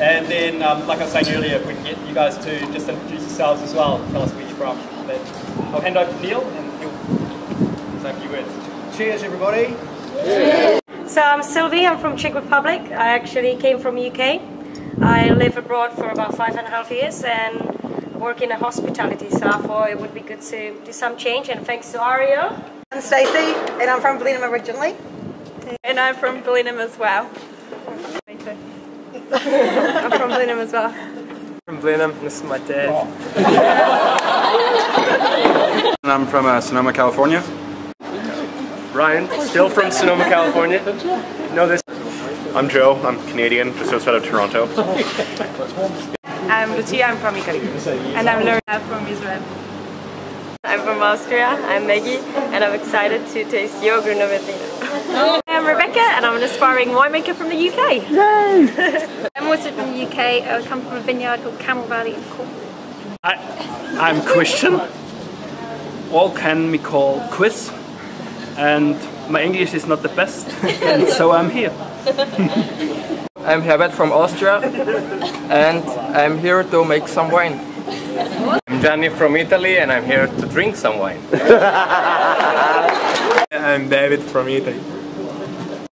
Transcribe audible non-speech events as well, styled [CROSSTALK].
And then, um, like I was saying earlier, if we can get you guys to just introduce yourselves as well, tell us where you're from. Then I'll hand over to Neil and he'll say a few words. Cheers, everybody. So I'm Sylvie, I'm from Czech Republic. I actually came from UK. I live abroad for about five and a half years and work in a hospitality, so I thought it would be good to do some change and thanks to Ario. I'm Stacey and I'm from Blenheim originally. And I'm from Blenheim as well. Me too. I'm from Blenheim as well. From Blenheim, this is my dad. And I'm from uh, Sonoma, California. Ryan, still from Sonoma, California. Know this. I'm Joe. I'm Canadian, just outside of Toronto. I'm Lucia, I'm from Italy. And I'm Lorena from Israel. I'm from Austria, I'm Maggie, and I'm excited to taste your Gruner Veltliner. I'm Rebecca, and I'm an aspiring winemaker from the UK. Yay! [LAUGHS] I'm also from the UK. I come from a vineyard called Camel Valley in Cornwall. I, I'm Christian. All can be called Quiz, and my English is not the best, [LAUGHS] and so I'm here. I'm Herbert from Austria, and I'm here to make some wine. I'm Gianni from Italy, and I'm here to drink some wine. [LAUGHS] I'm David from Italy.